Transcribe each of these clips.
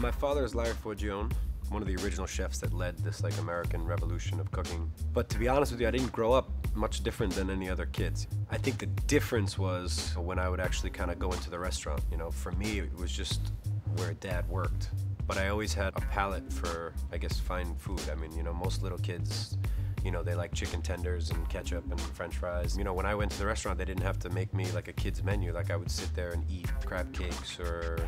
My father is Larry Forgione, one of the original chefs that led this like American revolution of cooking. But to be honest with you, I didn't grow up much different than any other kids. I think the difference was when I would actually kind of go into the restaurant. You know, for me, it was just where dad worked. But I always had a palate for, I guess, fine food. I mean, you know, most little kids, you know, they like chicken tenders and ketchup and french fries. You know, when I went to the restaurant, they didn't have to make me like a kid's menu. Like I would sit there and eat crab cakes or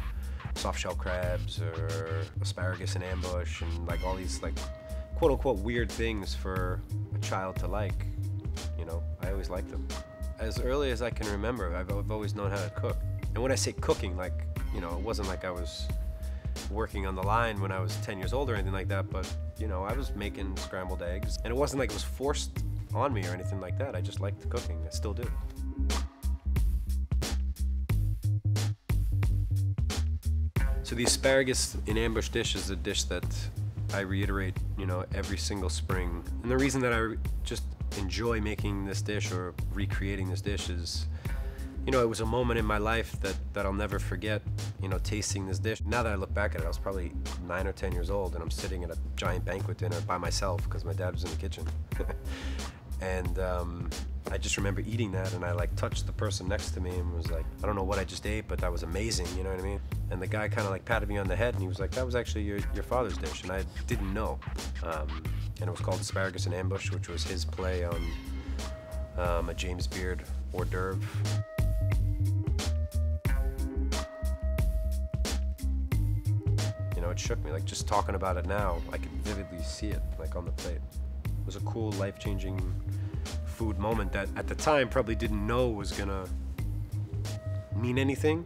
soft shell crabs or asparagus in ambush and like all these like quote unquote weird things for a child to like. You know, I always liked them. As early as I can remember, I've, I've always known how to cook. And when I say cooking, like, you know, it wasn't like I was working on the line when I was 10 years old or anything like that, but, you know, I was making scrambled eggs. And it wasn't like it was forced on me or anything like that. I just liked cooking. I still do. So the asparagus in ambush dish is a dish that I reiterate, you know, every single spring. And the reason that I just enjoy making this dish or recreating this dish is, you know, it was a moment in my life that, that I'll never forget, you know, tasting this dish. Now that I look back at it, I was probably nine or 10 years old and I'm sitting at a giant banquet dinner by myself because my dad was in the kitchen. and um, I just remember eating that and I like touched the person next to me and was like, I don't know what I just ate, but that was amazing, you know what I mean? And the guy kind of like patted me on the head and he was like, that was actually your, your father's dish. And I didn't know. Um, and it was called Asparagus in Ambush, which was his play on um, a James Beard hors d'oeuvre. Know, it shook me. Like just talking about it now, I can vividly see it like on the plate. It was a cool, life-changing food moment that at the time probably didn't know was gonna mean anything.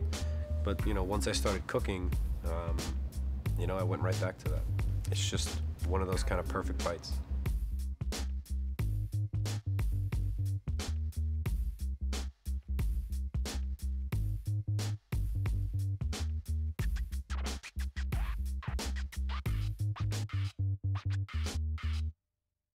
But you know, once I started cooking, um, you know, I went right back to that. It's just one of those kind of perfect bites.